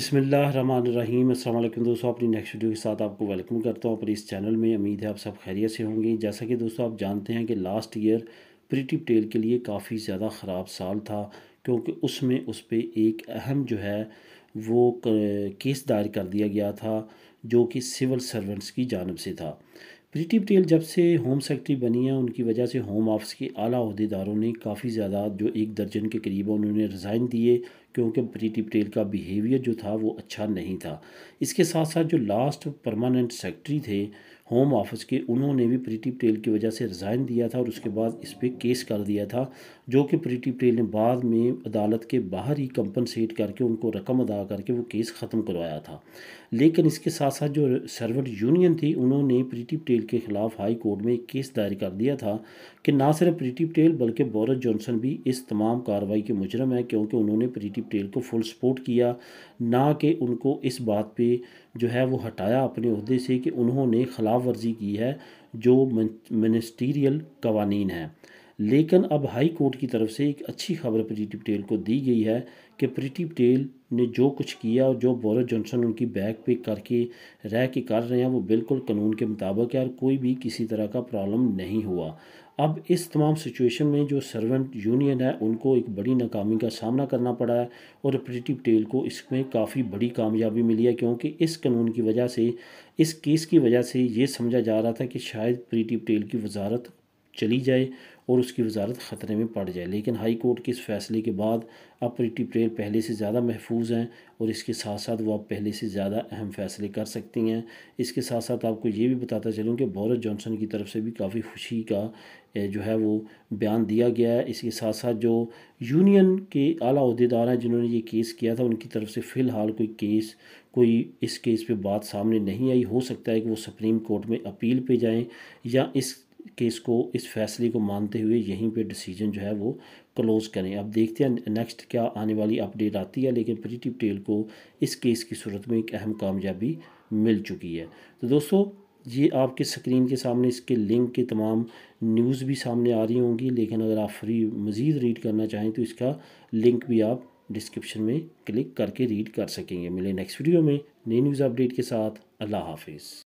بسم اللہ الرحمن الرحیم۔ السلام علیکم دوستو، اپنی نیکسٹ ویڈیو کے ساتھ آپ کو ویلکم کرتا ہوں۔ پر اس چینل میں امید ہے آپ سب خیریت سے ہوں گی جیسا کہ دوستو، آپ جانتے ہیں کہ لاسٹ ایئر پریٹی ٹیل کے لیے کافی زیادہ خراب سال تھا، کیونکہ اس میں اس پہ ایک اہم جو ہے وہ کیس دائر کر دیا گیا تھا، جو کہ سول سرونٹس کی جانب سے تھا۔ پریتی پٹیل جب سے ہوم سیکٹری بنی ہے ان کی وجہ سے ہوم آفس کے اعلیٰ عہدیداروں نے کافی زیادہ جو ایک درجن کے قریب انہوں نے رزائن دیے کیونکہ پریتی پٹیل کا بیہیویئر جو تھا وہ اچھا نہیں تھا۔ اس کے ساتھ ساتھ جو لاسٹ پرماننٹ سیکٹری تھے ہوم آفس کے انہوں نے بھی پریٹی پٹیل کی وجہ سے رزائن دیا تھا اور اس کے بعد اس پہ کیس کر دیا تھا، جو کہ پریٹی پٹیل نے بعد میں عدالت کے باہر ہی کمپنسیٹ کر کے ان کو رقم ادا کر کے وہ کیس ختم کروایا تھا۔ لیکن اس کے ساتھ ساتھ جو سرونٹ یونین تھی، انہوں نے پریٹی پٹیل کے خلاف ہائی کورٹ میں ایک کیس دائر کر دیا تھا کہ نہ صرف پریٹی پٹیل بلکہ بورس جانسن بھی اس تمام کارروائی کے مجرم ہے کیونکہ انہوں نے پریٹی پٹیل کو فل سپورٹ کیا، نہ کہ ان کو اس بات پہ جو ہے وہ ہٹایا اپنے عہدے سے کہ انہوں نے خلاف ورزی کی ہے جو منسٹیریل قوانین ہیں۔ لیکن اب ہائی کورٹ کی طرف سے ایک اچھی خبر پریٹی پٹیل کو دی گئی ہے کہ پریٹی پٹیل نے جو کچھ کیا اور جو بورس جانسن ان کی بیک پہ کر کے رہ کے کر رہے ہیں وہ بالکل قانون کے مطابق ہے اور کوئی بھی کسی طرح کا پرابلم نہیں ہوا۔ اب اس تمام سچویشن میں جو سرونٹ یونین ہے، ان کو ایک بڑی ناکامی کا سامنا کرنا پڑا ہے اور پریٹی پٹیل کو اس میں کافی بڑی کامیابی ملی ہے کیونکہ اس قانون کی وجہ سے، اس کیس کی وجہ سے یہ سمجھا جا رہا تھا کہ شاید پریٹی پٹیل کی وزارت چلی جائے اور اس کی وزارت خطرے میں پڑ جائے۔ لیکن ہائی کورٹ کے اس فیصلے کے بعد اب پریٹی پٹیل پہلے سے زیادہ محفوظ ہیں اور اس کے ساتھ ساتھ وہ اب پہلے سے زیادہ اہم فیصلے کر سکتی ہیں۔ اس کے ساتھ ساتھ آپ کو یہ بھی بتاتا چلوں کہ بورس جانسن کی طرف سے بھی کافی خوشی کا جو ہے وہ بیان دیا گیا ہے۔ اس کے ساتھ ساتھ جو یونین کے اعلیٰ عہدیدار ہیں جنہوں نے یہ کیس کیا تھا، ان کی طرف سے فی الحال کوئی کیس، کوئی اس کیس پہ بات سامنے نہیں آئی۔ ہو سکتا ہے کہ وہ سپریم کورٹ میں اپیل پہ جائیں یا اس کیس کو، اس فیصلے کو مانتے ہوئے یہیں پہ ڈیسیجن جو ہے وہ کلوز کریں۔ اب دیکھتے ہیں نیکسٹ کیا آنے والی اپڈیٹ آتی ہے، لیکن پریٹی پٹیل کو اس کیس کی صورت میں ایک اہم کامیابی مل چکی ہے۔ تو دوستو، یہ آپ کے سکرین کے سامنے، اس کے لنک کے تمام نیوز بھی سامنے آ رہی ہوں گی، لیکن اگر آپ فری مزید ریڈ کرنا چاہیں تو اس کا لنک بھی آپ ڈسکرپشن میں کلک کر کے ریڈ کر سکیں گے۔ ملے نیکسٹ ویڈیو میں نئی نیوز اپڈیٹ کے ساتھ۔ اللہ حافظ۔